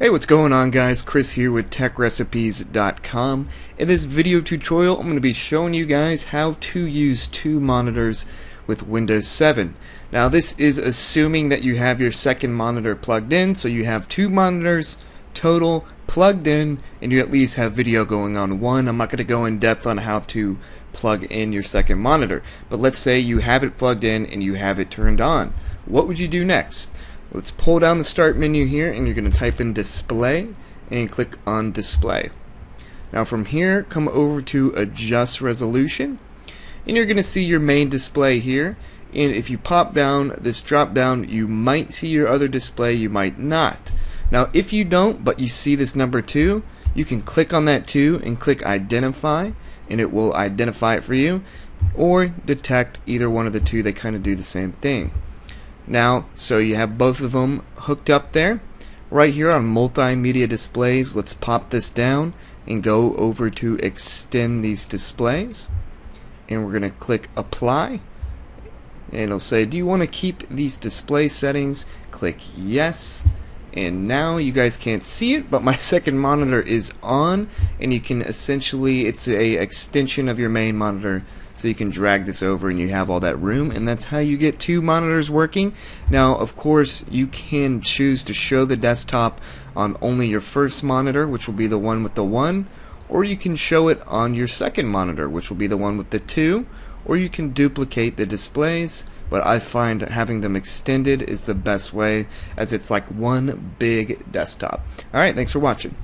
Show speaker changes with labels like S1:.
S1: Hey, what's going on guys? Chris here with TechRecipes.com. In this video tutorial, I'm going to be showing you guys how to use two monitors with Windows 7. Now this is assuming that you have your second monitor plugged in, so you have two monitors total plugged in and you at least have video going on one. I'm not going to go in depth on how to plug in your second monitor, but let's say you have it plugged in and you have it turned on. What would you do next? Let's pull down the start menu here and you're going to type in display and click on display. Now from here come over to adjust resolution and you're going to see your main display here and if you pop down this drop down you might see your other display you might not. Now if you don't but you see this number 2 you can click on that 2 and click identify and it will identify it for you or detect either one of the two they kind of do the same thing. Now, so you have both of them hooked up there. Right here on multimedia displays, let's pop this down and go over to extend these displays. And we're going to click apply. And it'll say, do you want to keep these display settings? Click yes. And now you guys can't see it, but my second monitor is on. And you can essentially, it's a extension of your main monitor so you can drag this over and you have all that room and that's how you get two monitors working. Now of course you can choose to show the desktop on only your first monitor which will be the one with the one or you can show it on your second monitor which will be the one with the two or you can duplicate the displays but I find having them extended is the best way as it's like one big desktop. Alright thanks for watching